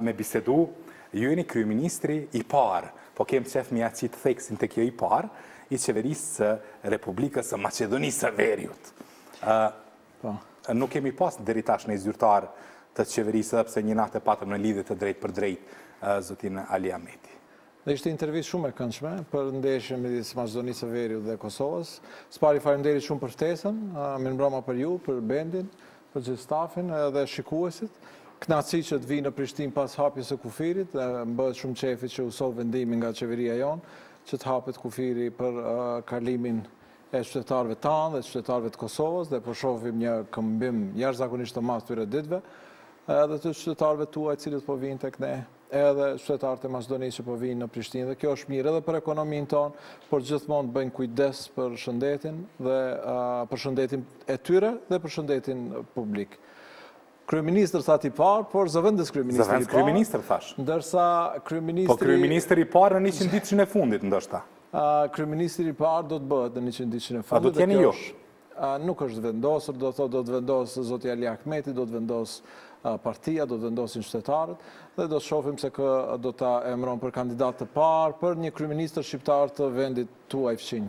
me bisedu, ju jeni kryeministri i parë, po kam qef me ja qitë theksin te kjo i parë, i qeverisë së Republikës së Maqedonisë së Veriut. Po. Nuk kemi pas deri tash ni zyrtar të qeverisë, edhe pse një natë e patëm në lidhje të drejtpërdrejt, zotin Ali Ahmeti. Dhe ishte intervistë shumë e këndshme për ndeshjen midis Maqedonisë së Veriut dhe Kosovës. Së pari faleminderit shumë për ftesën, mirëmbrëma për ju, për bendin, Për gjithë stafin edhe shikuesit. Kënaqësi që të vij në Prishtinë pas hapjes së kufirit dhe më bëhet shumë qejfi që u soll vendimi nga qeveria jonë që të hapet kufiri për kalimin e qytetarëve tanë dhe qytetarëve të Kosovës dhe po shofim një këmbim jashtëzakonisht të madh këtyre ditëve edhe të qytetarëve tuaj të cilët po vijnë tek ne. edhe qytetarët e Maqedonisë që po vijnë në Prishtinë dhe kjo është mirë edhe për ekonominë tonë, por gjithmonë të bëjnë kujdes për shëndetin dhe për shëndetin e tyre dhe për shëndetin publik. Kryeministër thatë i parë, por zëvendës kryeministër i parë. Zëvendës kryeministër thash. Ndërsa kryeministri Po kryeministër i parë në 100 ditëshin e fundit ndoshta. Kryeministri i parë do të bëhet në 100 ditëshin e fundit. A do të jeni ju? Nuk është vendosur, do të thotë do të vendosë zoti Ali Ahmeti, do të vendosë partia, do të vendosin qytetarët dhe do të shofim se kë do ta emron për kandidat të parë për një kryeministër shqiptar të vendit tuaj fqinj.